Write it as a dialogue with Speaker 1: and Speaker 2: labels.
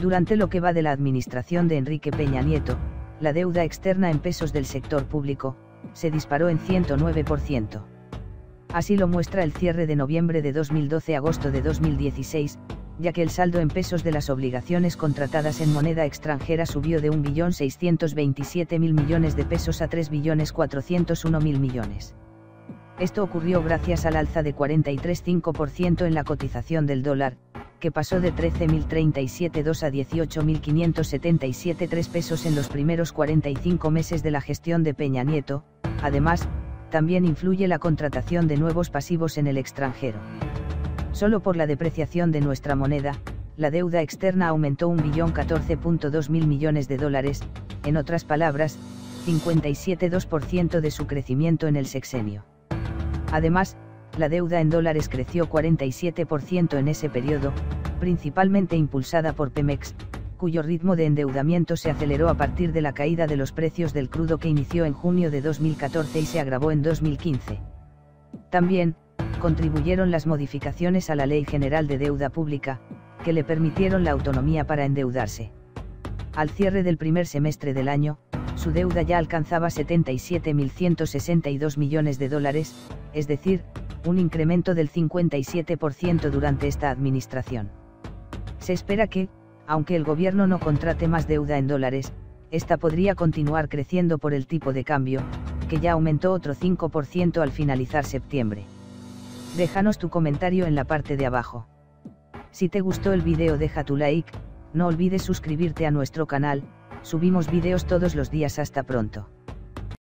Speaker 1: Durante lo que va de la administración de Enrique Peña Nieto, la deuda externa en pesos del sector público, se disparó en 109%. Así lo muestra el cierre de noviembre de 2012 agosto de 2016, ya que el saldo en pesos de las obligaciones contratadas en moneda extranjera subió de 1.627.000 millones de pesos a 3.401.000 millones. Esto ocurrió gracias al alza de 43,5% en la cotización del dólar, que pasó de 13.037,2 a 18.577,3 pesos en los primeros 45 meses de la gestión de Peña Nieto, además, también influye la contratación de nuevos pasivos en el extranjero. Solo por la depreciación de nuestra moneda, la deuda externa aumentó 1.014.2 mil millones de dólares, en otras palabras, 57,2% de su crecimiento en el sexenio. Además, la deuda en dólares creció 47% en ese periodo, principalmente impulsada por Pemex, cuyo ritmo de endeudamiento se aceleró a partir de la caída de los precios del crudo que inició en junio de 2014 y se agravó en 2015. También, contribuyeron las modificaciones a la Ley General de Deuda Pública, que le permitieron la autonomía para endeudarse. Al cierre del primer semestre del año, su deuda ya alcanzaba 77.162 millones de dólares, es decir, un incremento del 57% durante esta administración. Se espera que, aunque el gobierno no contrate más deuda en dólares, esta podría continuar creciendo por el tipo de cambio, que ya aumentó otro 5% al finalizar septiembre. Déjanos tu comentario en la parte de abajo. Si te gustó el vídeo deja tu like, no olvides suscribirte a nuestro canal, subimos vídeos todos los días hasta pronto.